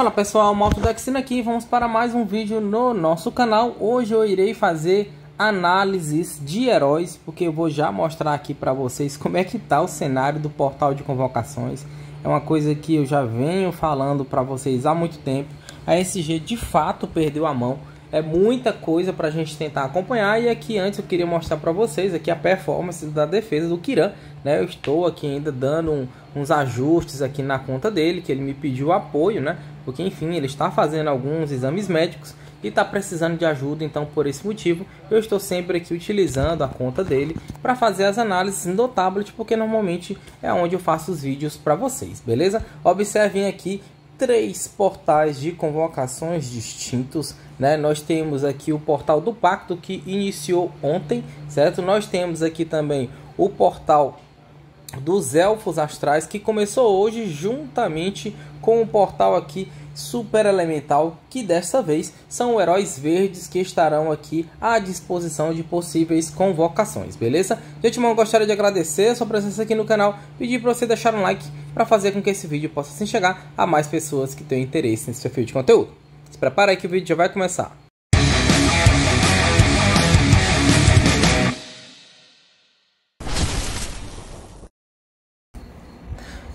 Fala pessoal, Maltodexino aqui, vamos para mais um vídeo no nosso canal. Hoje eu irei fazer análises de heróis, porque eu vou já mostrar aqui para vocês como é que tá o cenário do portal de convocações. É uma coisa que eu já venho falando para vocês há muito tempo. A SG de fato perdeu a mão. É muita coisa para a gente tentar acompanhar e aqui antes eu queria mostrar para vocês aqui a performance da defesa do Kiran, né? Eu estou aqui ainda dando um, uns ajustes aqui na conta dele, que ele me pediu apoio, né? Porque enfim, ele está fazendo alguns exames médicos e está precisando de ajuda, então por esse motivo eu estou sempre aqui utilizando a conta dele para fazer as análises no tablet, porque normalmente é onde eu faço os vídeos para vocês, beleza? Observem aqui três portais de convocações distintos. Né? Nós temos aqui o portal do Pacto que iniciou ontem, certo? Nós temos aqui também o portal dos Elfos Astrais que começou hoje juntamente com o portal aqui super elemental, que desta vez são heróis verdes que estarão aqui à disposição de possíveis convocações, beleza? Gente, eu gostaria de agradecer a sua presença aqui no canal, pedir para você deixar um like para fazer com que esse vídeo possa assim chegar a mais pessoas que tenham interesse nesse perfil de conteúdo. Se prepara aí que o vídeo já vai começar.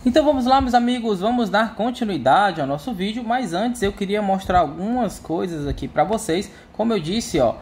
Então vamos lá meus amigos, vamos dar continuidade ao nosso vídeo, mas antes eu queria mostrar algumas coisas aqui para vocês. Como eu disse, ó,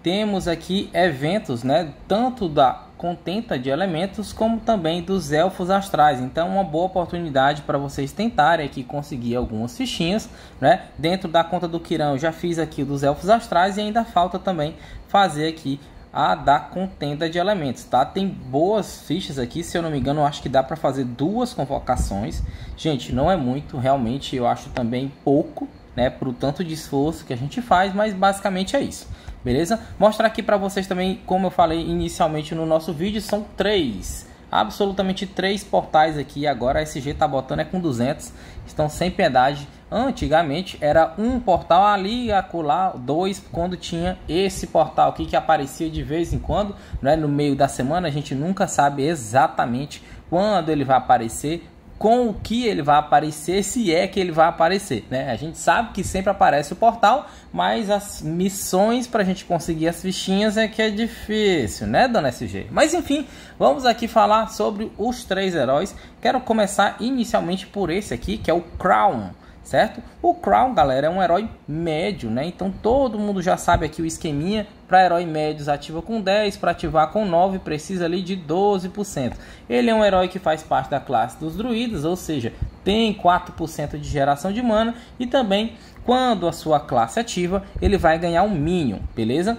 temos aqui eventos, né, tanto da contenta de elementos como também dos elfos astrais. Então uma boa oportunidade para vocês tentarem aqui conseguir algumas fichinhas, né? Dentro da conta do eu já fiz aqui dos elfos astrais e ainda falta também fazer aqui a da contenda de elementos, tá? Tem boas fichas aqui, se eu não me engano, acho que dá para fazer duas convocações. Gente, não é muito, realmente eu acho também pouco, né, pro tanto de esforço que a gente faz, mas basicamente é isso. Beleza? Mostrar aqui para vocês também, como eu falei inicialmente no nosso vídeo, são três absolutamente três portais aqui. Agora a SG tá botando é com 200, estão sem piedade. Antigamente era um portal ali, acolá, dois quando tinha esse portal aqui que aparecia de vez em quando, né? no meio da semana. A gente nunca sabe exatamente quando ele vai aparecer, com o que ele vai aparecer, se é que ele vai aparecer, né? A gente sabe que sempre aparece o portal, mas as missões para a gente conseguir as fichinhas é que é difícil, né, dona SG? Mas enfim, vamos aqui falar sobre os três heróis. Quero começar inicialmente por esse aqui, que é o Crown certo? O Crown, galera, é um herói médio, né? Então todo mundo já sabe aqui o esqueminha. Para herói médios ativa com 10, para ativar com 9 precisa ali de 12%. Ele é um herói que faz parte da classe dos druidas, ou seja, tem 4% de geração de mana e também quando a sua classe ativa, ele vai ganhar um minion, beleza?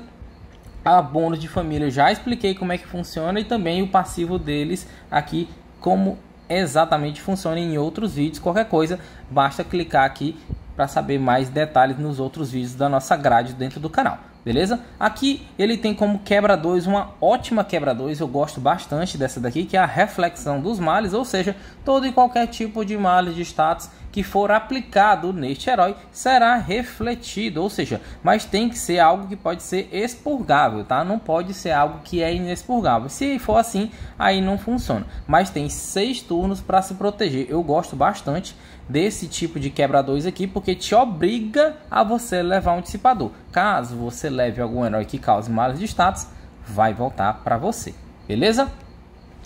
A bônus de família já expliquei como é que funciona e também o passivo deles aqui como exatamente funciona em outros vídeos. Qualquer coisa, basta clicar aqui para saber mais detalhes nos outros vídeos da nossa grade dentro do canal. Beleza? Aqui ele tem como quebra 2 uma ótima quebra 2, eu gosto bastante dessa daqui, que é a reflexão dos males, ou seja, todo e qualquer tipo de males de status que for aplicado neste herói será refletido, ou seja, mas tem que ser algo que pode ser expurgável, tá? Não pode ser algo que é inexpurgável. Se for assim, aí não funciona. Mas tem seis turnos para se proteger. Eu gosto bastante desse tipo de quebra 2 aqui, porque te obriga a você levar um dissipador. Caso você leve algum herói que cause males de status, vai voltar para você, beleza?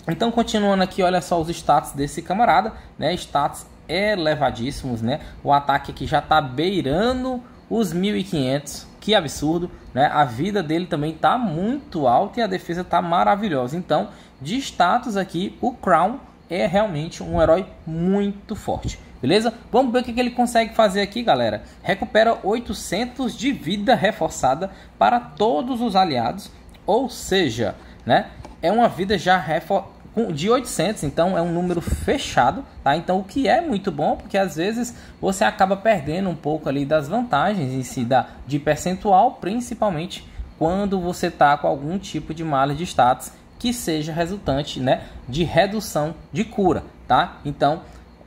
Então, continuando aqui, olha só os status desse camarada, né? Status elevadíssimos, né? O ataque aqui já tá beirando os 1500, que absurdo, né? A vida dele também tá muito alta e a defesa tá maravilhosa. Então, de status aqui, o Crown é realmente um herói muito forte. Beleza? Vamos ver o que ele consegue fazer aqui, galera. Recupera 800 de vida reforçada para todos os aliados. Ou seja, né? É uma vida já reforçada de 800, então é um número fechado, tá? Então o que é muito bom, porque às vezes você acaba perdendo um pouco ali das vantagens em si da, de percentual, principalmente quando você tá com algum tipo de malha de status que seja resultante, né, de redução de cura, tá? Então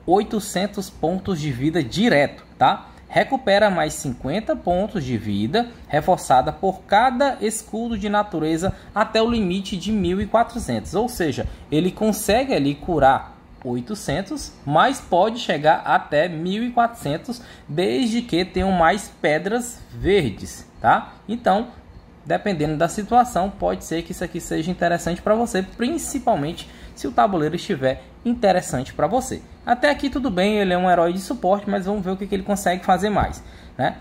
800 pontos de vida direto, tá? Recupera mais 50 pontos de vida, reforçada por cada escudo de natureza até o limite de 1400. Ou seja, ele consegue ali curar 800, mas pode chegar até 1400, desde que tenham mais pedras verdes, tá? Então, dependendo da situação, pode ser que isso aqui seja interessante para você, principalmente se o tabuleiro estiver interessante para você. Até aqui tudo bem, ele é um herói de suporte, mas vamos ver o que, que ele consegue fazer mais, né?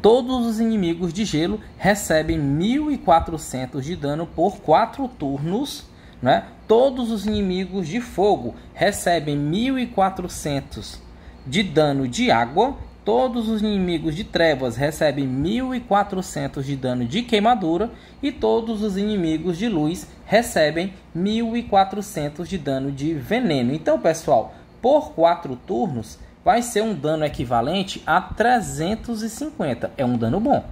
Todos os inimigos de gelo recebem 1400 de dano por 4 turnos né? Todos os inimigos de fogo recebem 1400 de dano de água. Todos os inimigos de trevas recebem 1400 de dano de queimadura e todos os inimigos de luz recebem 1400 de dano de veneno. Então, pessoal, por 4 turnos vai ser um dano equivalente a 350. É um dano bom,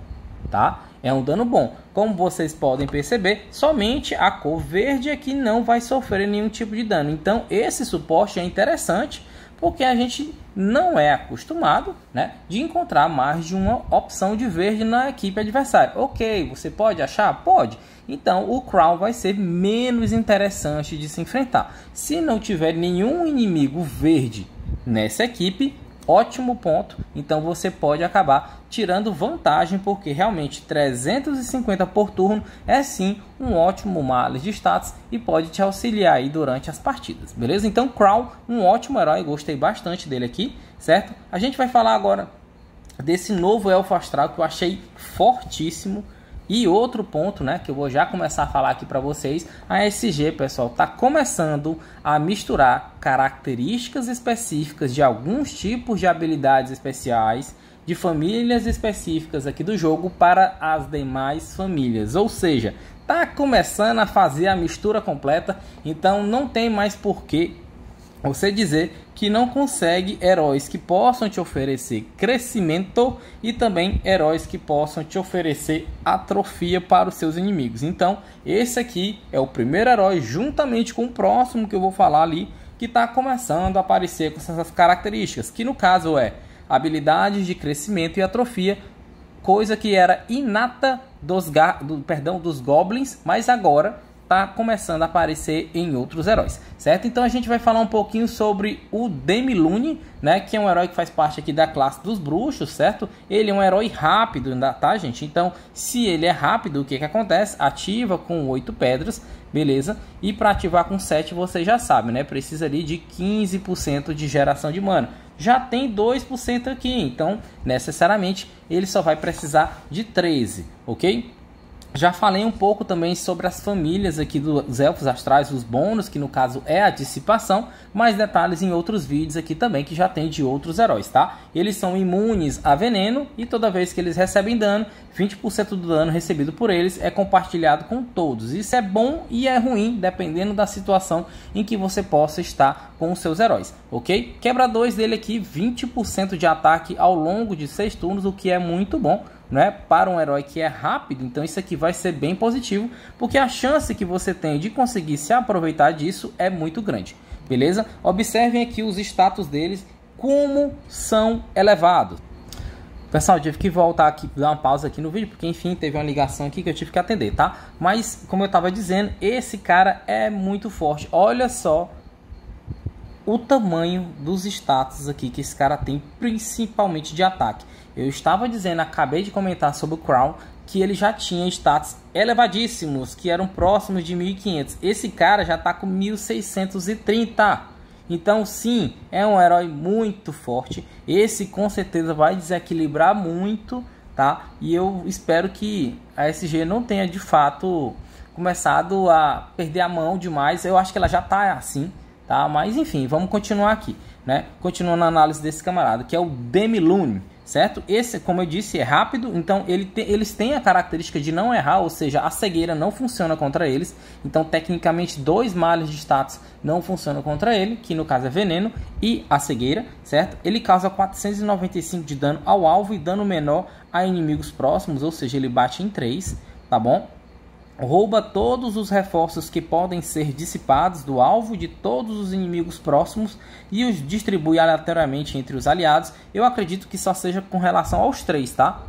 tá? É um dano bom. Como vocês podem perceber, somente a cor verde é que não vai sofrer nenhum tipo de dano. Então, esse suporte é interessante porque a gente não é acostumado né, de encontrar mais de uma opção de verde na equipe adversária. Ok, você pode achar? Pode. Então o Crown vai ser menos interessante de se enfrentar. Se não tiver nenhum inimigo verde nessa equipe, ótimo ponto. Então você pode acabar tirando vantagem porque realmente 350 por turno é sim um ótimo males de status e pode te auxiliar aí durante as partidas, beleza? Então Crow, um ótimo herói, gostei bastante dele aqui, certo? A gente vai falar agora desse novo elfo astral que eu achei fortíssimo e outro ponto, né, que eu vou já começar a falar aqui para vocês, a SG, pessoal, está começando a misturar características específicas de alguns tipos de habilidades especiais de famílias específicas aqui do jogo para as demais famílias. Ou seja, está começando a fazer a mistura completa, então não tem mais porquê você dizer que não consegue heróis que possam te oferecer crescimento e também heróis que possam te oferecer atrofia para os seus inimigos. Então, esse aqui é o primeiro herói, juntamente com o próximo que eu vou falar ali, que está começando a aparecer com essas características, que no caso é habilidades de crescimento e atrofia, coisa que era inata dos, do, perdão, dos goblins, mas agora está começando a aparecer em outros heróis, certo? Então a gente vai falar um pouquinho sobre o Demilune, né? Que é um herói que faz parte aqui da classe dos bruxos, certo? Ele é um herói rápido, tá, gente? Então, se ele é rápido, o que que acontece? Ativa com 8 pedras, beleza? E para ativar com 7, você já sabe, né? Precisa ali de 15% de geração de mana. Já tem 2% aqui, então necessariamente ele só vai precisar de 13, ok? Já falei um pouco também sobre as famílias aqui dos elfos astrais, os bônus, que no caso é a dissipação, mais detalhes em outros vídeos aqui também que já tem de outros heróis, tá? Eles são imunes a veneno e toda vez que eles recebem dano, 20% do dano recebido por eles é compartilhado com todos. Isso é bom e é ruim, dependendo da situação em que você possa estar com os seus heróis, ok? Quebra 2 dele aqui, 20% de ataque ao longo de 6 turnos, o que é muito bom né, para um herói que é rápido, então isso aqui vai ser bem positivo, porque a chance que você tem de conseguir se aproveitar disso é muito grande, beleza? Observem aqui os status deles, como são elevados. Pessoal, eu tive que voltar aqui, dar uma pausa aqui no vídeo, porque enfim, teve uma ligação aqui que eu tive que atender, tá? Mas, como eu estava dizendo, esse cara é muito forte. Olha só o tamanho dos status aqui que esse cara tem, principalmente de ataque. Eu estava dizendo, acabei de comentar sobre o Crown, que ele já tinha status elevadíssimos, que eram próximos de 1500. Esse cara já está com 1630. Então, sim, é um herói muito forte. Esse com certeza vai desequilibrar muito, tá? E eu espero que a SG não tenha de fato começado a perder a mão demais. Eu acho que ela já está assim, tá? Mas enfim, vamos continuar aqui, né? Continuando a análise desse camarada, que é o Demilune certo? Esse, como eu disse, é rápido, então ele te, eles têm a característica de não errar, ou seja, a cegueira não funciona contra eles. Então, tecnicamente, dois males de status não funcionam contra ele, que no caso é veneno e a cegueira, certo? Ele causa 495 de dano ao alvo e dano menor a inimigos próximos, ou seja, ele bate em 3, tá bom? Rouba todos os reforços que podem ser dissipados do alvo de todos os inimigos próximos e os distribui aleatoriamente entre os aliados. Eu acredito que só seja com relação aos três, tá?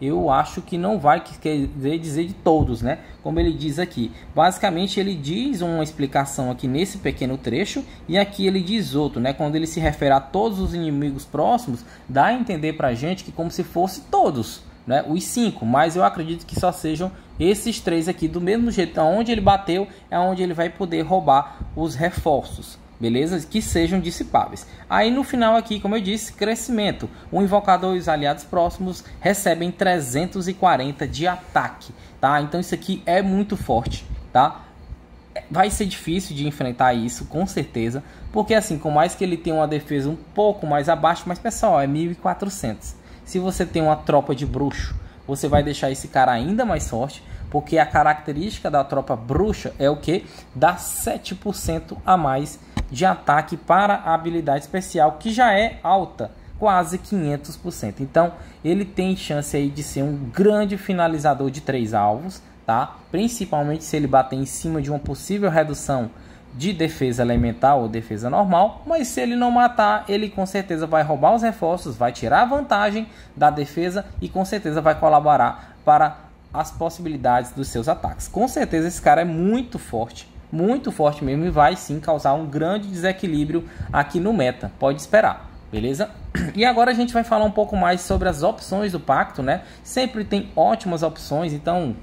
eu acho que não vai querer dizer de todos, né? Como ele diz aqui. Basicamente, ele diz uma explicação aqui nesse pequeno trecho e aqui ele diz outro, né? Quando ele se refere a todos os inimigos próximos, dá a entender pra gente que como se fosse todos, né? Os cinco, mas eu acredito que só sejam esses três aqui do mesmo jeito. Onde ele bateu é onde ele vai poder roubar os reforços beleza? Que sejam dissipáveis. Aí no final aqui, como eu disse, crescimento. O invocador e os aliados próximos recebem 340 de ataque, tá? Então isso aqui é muito forte, tá? Vai ser difícil de enfrentar isso, com certeza, porque assim, com mais que ele tenha uma defesa um pouco mais abaixo, mas pessoal, é 1400. Se você tem uma tropa de bruxo, você vai deixar esse cara ainda mais forte porque a característica da tropa bruxa é o que? Dá 7% a mais de ataque para a habilidade especial, que já é alta, quase 500%. Então, ele tem chance aí de ser um grande finalizador de três alvos, tá? Principalmente se ele bater em cima de uma possível redução de defesa elemental ou defesa normal, mas se ele não matar, ele com certeza vai roubar os reforços, vai tirar a vantagem da defesa e com certeza vai colaborar para as possibilidades dos seus ataques. Com certeza esse cara é muito forte, muito forte mesmo e vai sim causar um grande desequilíbrio aqui no meta. Pode esperar, beleza? E agora a gente vai falar um pouco mais sobre as opções do pacto, né? Sempre tem ótimas opções, então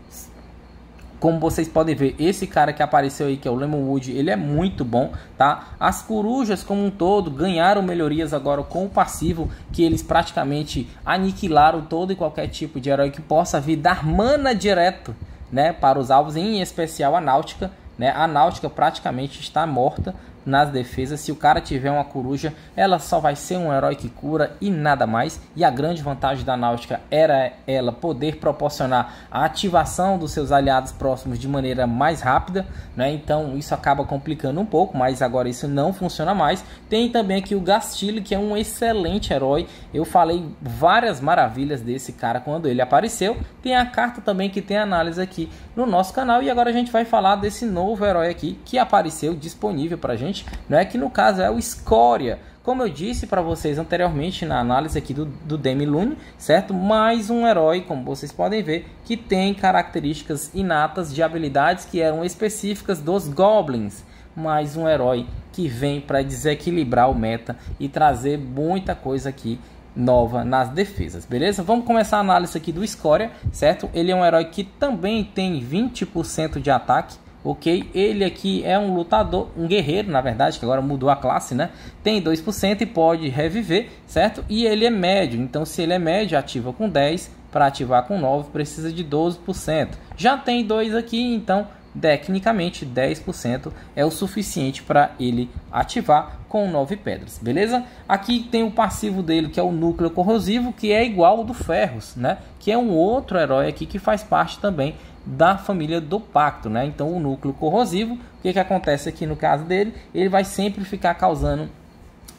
como vocês podem ver, esse cara que apareceu aí, que é o Lemonwood, ele é muito bom, tá? As corujas como um todo ganharam melhorias agora com o passivo, que eles praticamente aniquilaram todo e qualquer tipo de herói que possa vir dar mana direto, né? Para os alvos, em especial a Náutica, né? A Náutica praticamente está morta, nas defesas. Se o cara tiver uma coruja, ela só vai ser um herói que cura e nada mais. E a grande vantagem da Náutica era ela poder proporcionar a ativação dos seus aliados próximos de maneira mais rápida, né? Então isso acaba complicando um pouco, mas agora isso não funciona mais. Tem também aqui o Gastile, que é um excelente herói. Eu falei várias maravilhas desse cara quando ele apareceu. Tem a carta também que tem análise aqui no nosso canal e agora a gente vai falar desse novo herói aqui que apareceu disponível para gente não é que no caso é o Escória. Como eu disse para vocês anteriormente na análise aqui do, do Demi Lune, certo? Mais um herói, como vocês podem ver, que tem características inatas de habilidades que eram específicas dos Goblins. Mais um herói que vem para desequilibrar o meta e trazer muita coisa aqui nova nas defesas, beleza? Vamos começar a análise aqui do Escória, certo? Ele é um herói que também tem 20% de ataque, ok? Ele aqui é um lutador, um guerreiro, na verdade, que agora mudou a classe, né? Tem 2% e pode reviver, certo? E ele é médio, então se ele é médio, ativa com 10, para ativar com 9 precisa de 12%. Já tem 2 aqui, então tecnicamente 10% é o suficiente para ele ativar com 9 pedras, beleza? Aqui tem o passivo dele que é o núcleo corrosivo, que é igual ao do Ferros, né? Que é um outro herói aqui que faz parte também da família do pacto, né? Então o núcleo corrosivo, o que, que acontece aqui no caso dele? Ele vai sempre ficar causando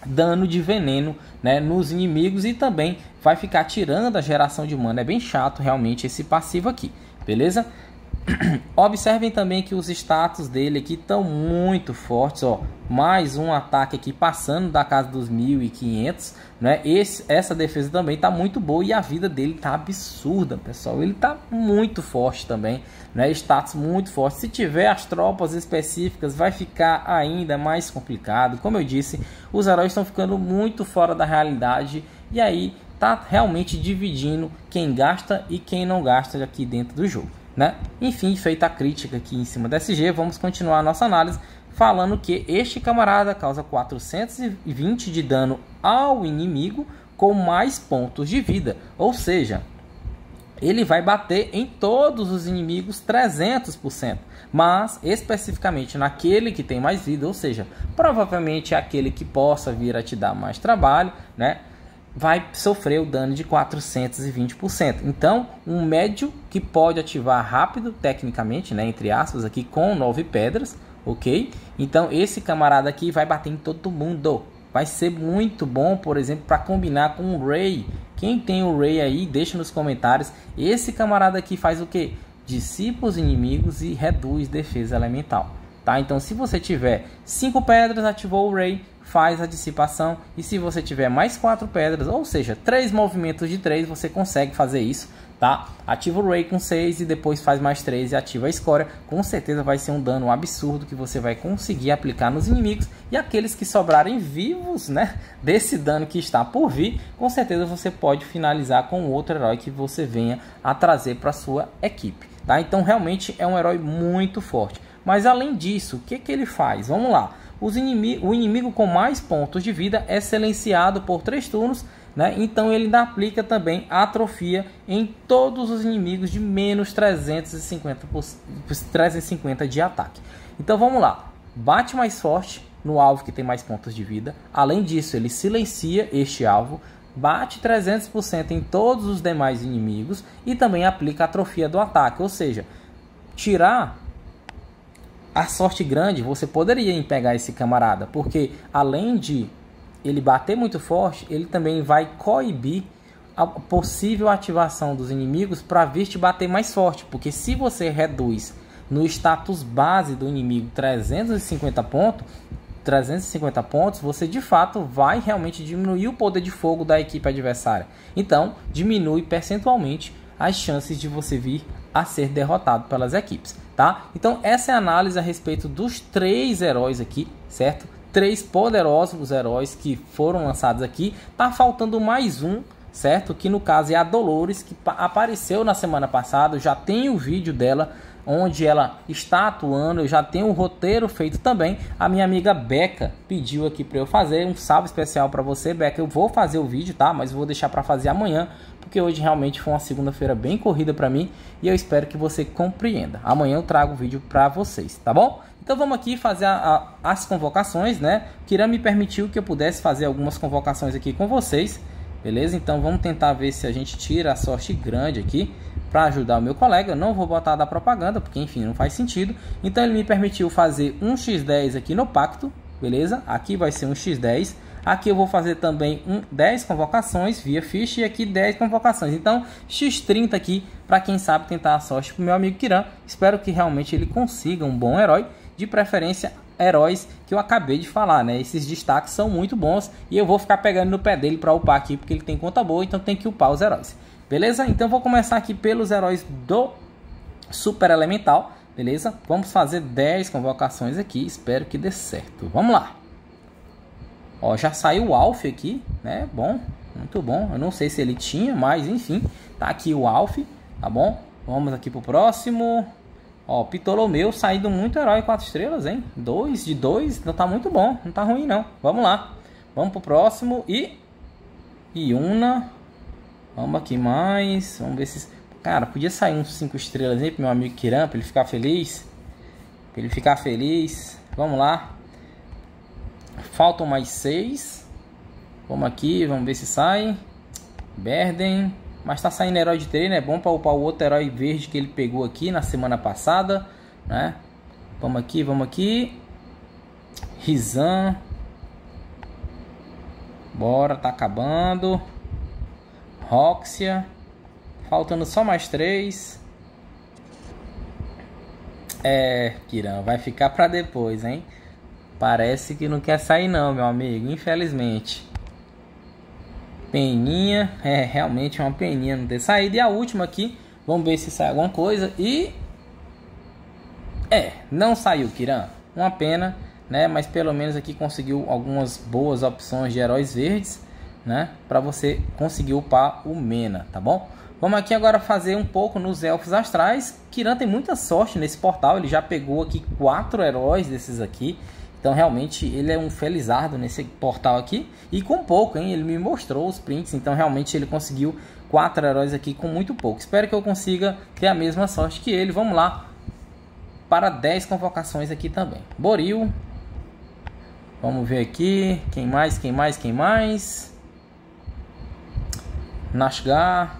dano de veneno né, nos inimigos e também vai ficar tirando a geração de mana. É bem chato realmente esse passivo aqui, beleza? Observem também que os status dele aqui estão muito fortes, ó. Mais um ataque aqui passando da casa dos 1500, né? Esse, essa defesa também está muito boa e a vida dele está absurda, pessoal. Ele está muito forte também, né? Status muito forte. Se tiver as tropas específicas, vai ficar ainda mais complicado. Como eu disse, os heróis estão ficando muito fora da realidade e aí tá realmente dividindo quem gasta e quem não gasta aqui dentro do jogo. Né? Enfim, feita a crítica aqui em cima da SG, vamos continuar a nossa análise falando que este camarada causa 420 de dano ao inimigo com mais pontos de vida, ou seja, ele vai bater em todos os inimigos 300%, mas especificamente naquele que tem mais vida, ou seja, provavelmente aquele que possa vir a te dar mais trabalho, né? Vai sofrer o dano de 420%. Então, um médio que pode ativar rápido, tecnicamente, né, entre aspas, aqui com 9 pedras, ok? Então, esse camarada aqui vai bater em todo mundo. Vai ser muito bom, por exemplo, para combinar com o Ray. Quem tem o Ray aí, deixa nos comentários. Esse camarada aqui faz o que? Dissipa os inimigos e reduz defesa elemental. Tá? Então, se você tiver 5 pedras, ativou o Ray, faz a dissipação. E se você tiver mais quatro pedras, ou seja, três movimentos de três, você consegue fazer isso tá? Ativa o Ray com 6 e depois faz mais 3 e ativa a escória. Com certeza vai ser um dano absurdo que você vai conseguir aplicar nos inimigos. E aqueles que sobrarem vivos, né? Desse dano que está por vir, com certeza você pode finalizar com outro herói que você venha a trazer para sua equipe, tá? Então realmente é um herói muito forte. Mas além disso, o que, que ele faz? Vamos lá. Os inimigo, o inimigo com mais pontos de vida é silenciado por 3 turnos né? Então ele ainda aplica também atrofia em todos os inimigos de menos 350, 350 de ataque. Então vamos lá. Bate mais forte no alvo que tem mais pontos de vida. Além disso, ele silencia este alvo. Bate 300% em todos os demais inimigos. E também aplica atrofia do ataque. Ou seja, tirar a sorte grande, você poderia pegar esse camarada. Porque além de ele bater muito forte, ele também vai coibir a possível ativação dos inimigos para vir te bater mais forte, porque se você reduz no status base do inimigo 350 pontos, 350 pontos, você de fato vai realmente diminuir o poder de fogo da equipe adversária. Então, diminui percentualmente as chances de você vir a ser derrotado pelas equipes, tá? Então, essa é a análise a respeito dos três heróis aqui, certo? três poderosos heróis que foram lançados aqui. Tá faltando mais um, certo? Que no caso é a Dolores, que apareceu na semana passada. Já tenho o vídeo dela onde ela está atuando. Eu já tenho o roteiro feito também. A minha amiga Beca pediu aqui para eu fazer um salve especial para você, Beca. Eu vou fazer o vídeo, tá? Mas vou deixar para fazer amanhã, porque hoje realmente foi uma segunda-feira bem corrida para mim e eu espero que você compreenda. Amanhã eu trago o vídeo para vocês, tá bom? Então vamos aqui fazer a, a, as convocações, né? Kiran me permitiu que eu pudesse fazer algumas convocações aqui com vocês, beleza? Então vamos tentar ver se a gente tira a sorte grande aqui para ajudar o meu colega. Não vou botar da propaganda, porque enfim, não faz sentido. Então ele me permitiu fazer um x10 aqui no pacto, beleza? Aqui vai ser um x10. Aqui eu vou fazer também um 10 convocações via ficha e aqui 10 convocações. Então, X30 aqui para quem sabe tentar a sorte para o meu amigo Kiran. Espero que realmente ele consiga um bom herói de preferência heróis que eu acabei de falar, né? Esses destaques são muito bons e eu vou ficar pegando no pé dele para upar aqui porque ele tem conta boa, então tem que upar os heróis. Beleza? Então vou começar aqui pelos heróis do Super Elemental, beleza? Vamos fazer 10 convocações aqui, espero que dê certo. Vamos lá. Ó, já saiu o Alf aqui, né? Bom, muito bom. Eu não sei se ele tinha, mas enfim, tá aqui o Alf, tá bom? Vamos aqui pro próximo. Ó, Ptolomeu saindo muito herói 4 estrelas, hein? 2 de 2, não tá muito bom, não tá ruim não. Vamos lá. Vamos pro próximo e Iuna. Vamos aqui mais. Vamos ver se cara, podia sair uns 5 estrelas aí pro meu amigo Kiran para ele ficar feliz. Pra ele ficar feliz. Vamos lá. Faltam mais 6. Vamos aqui, vamos ver se sai. Berden. Mas tá saindo herói de treino, é bom para upar o outro herói verde que ele pegou aqui na semana passada, né? Vamos aqui, vamos aqui. Rizan. Bora, tá acabando. Roxia. Faltando só mais três. É, Kiran, vai ficar para depois, hein? Parece que não quer sair não, meu amigo, infelizmente. Peninha, é realmente uma peninha não ter saído. E a última aqui, vamos ver se sai alguma coisa. E é, não saiu, Kiran. Uma pena, né? Mas pelo menos aqui conseguiu algumas boas opções de heróis verdes, né? Para você conseguir upar o Mena, tá bom? Vamos aqui agora fazer um pouco nos elfos astrais. Kiran tem muita sorte nesse portal. Ele já pegou aqui quatro heróis desses aqui. Então realmente ele é um felizardo nesse portal aqui e com pouco, hein? Ele me mostrou os prints, então realmente ele conseguiu quatro heróis aqui com muito pouco. Espero que eu consiga ter a mesma sorte que ele. Vamos lá para 10 convocações aqui também. Boril. Vamos ver aqui, quem mais, quem mais, quem mais? Nashgar.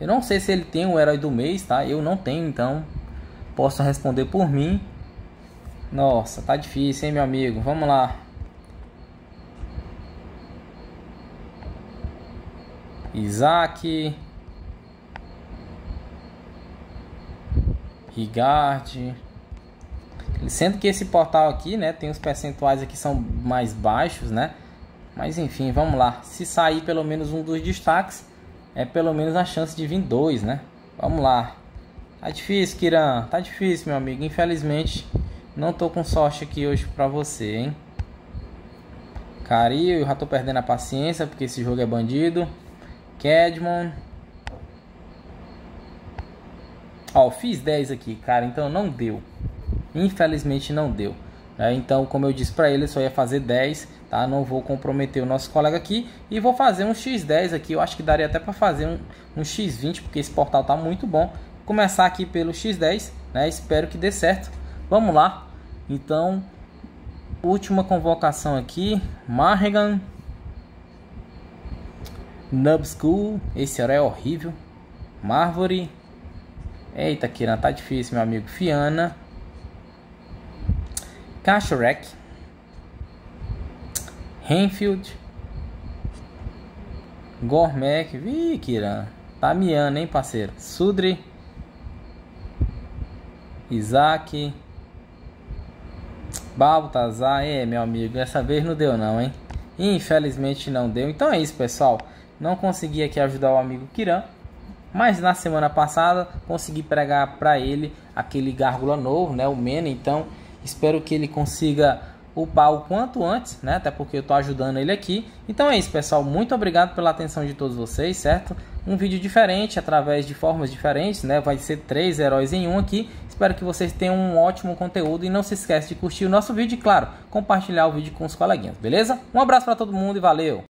Eu não sei se ele tem o herói do mês, tá? Eu não tenho, então posso responder por mim. Nossa, tá difícil, hein, meu amigo? Vamos lá. Isaac. Rigard. Sendo que esse portal aqui, né, tem os percentuais aqui são mais baixos, né? Mas enfim, vamos lá. Se sair pelo menos um dos destaques, é pelo menos a chance de vir dois, né? Vamos lá. Tá difícil, Kiran. Tá difícil, meu amigo. Infelizmente, não tô com sorte aqui hoje pra você, hein? Cario, eu já tô perdendo a paciência porque esse jogo é bandido. Kedmon. Ó, fiz 10 aqui, cara, então não deu. Infelizmente não deu. Né? Então, como eu disse para ele, só ia fazer 10, tá? Não vou comprometer o nosso colega aqui e vou fazer um X10 aqui. Eu acho que daria até para fazer um, um X20, porque esse portal tá muito bom. Começar aqui pelo X10, né? Espero que dê certo. Vamos lá. Então, última convocação aqui, Marregan. Nubschool, esse era é horrível. Marvory. Eita, Kiran, tá difícil, meu amigo. Fiana. Cachorek, Renfield, Gourmet, vi Kiran, tá miando, hein, parceiro? Sudri, Isaac, Baltazar, é, meu amigo, dessa vez não deu não, hein? Infelizmente não deu. Então é isso, pessoal. Não consegui aqui ajudar o amigo Kiran, mas na semana passada consegui pregar para ele aquele gárgula novo, né, o Mena, então Espero que ele consiga upar o quanto antes, né? Até porque eu estou ajudando ele aqui. Então é isso, pessoal. Muito obrigado pela atenção de todos vocês, certo? Um vídeo diferente, através de formas diferentes, né? Vai ser três heróis em um aqui. Espero que vocês tenham um ótimo conteúdo e não se esqueça de curtir o nosso vídeo e, claro, compartilhar o vídeo com os coleguinhas, beleza? Um abraço para todo mundo e valeu!